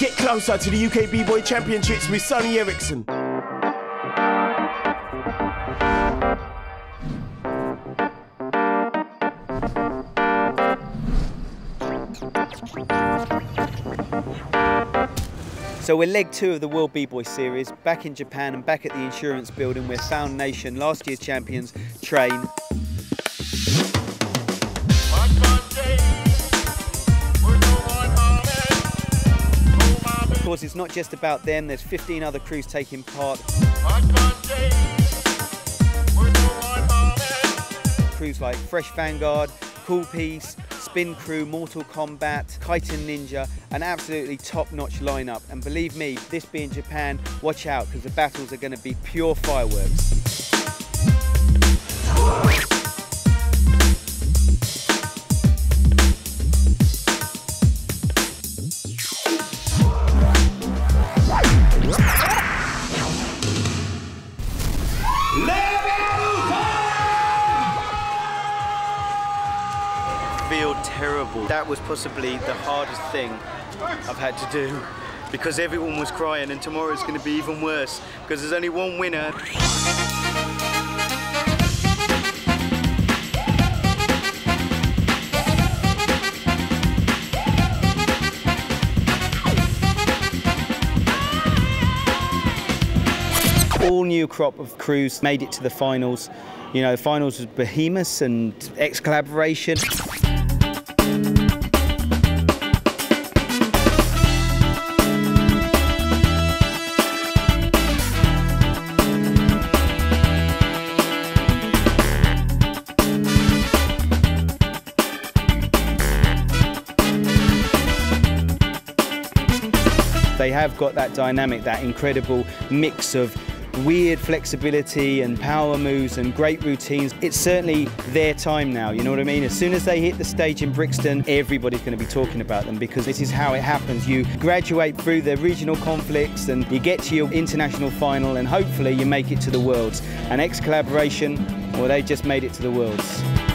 Get closer to the UK B-Boy Championships with Sony Ericsson. So we're leg two of the World B-Boy Series, back in Japan and back at the insurance building where Found Nation, last year's champions, train. Course, it's not just about them, there's 15 other crews taking part. Crews like Fresh Vanguard, Cool Piece, Spin Crew, Mortal Kombat, Kaiten Ninja, an absolutely top-notch lineup. And believe me, this being Japan, watch out because the battles are going to be pure fireworks. Feel terrible. That was possibly the hardest thing I've had to do because everyone was crying and tomorrow's going to be even worse because there's only one winner. All new crop of crews made it to the finals. You know, finals was Behemoth and X Collaboration. They have got that dynamic, that incredible mix of weird flexibility and power moves and great routines. It's certainly their time now, you know what I mean? As soon as they hit the stage in Brixton, everybody's going to be talking about them because this is how it happens. You graduate through the regional conflicts and you get to your international final and hopefully you make it to the Worlds. And X Collaboration, well, they just made it to the Worlds.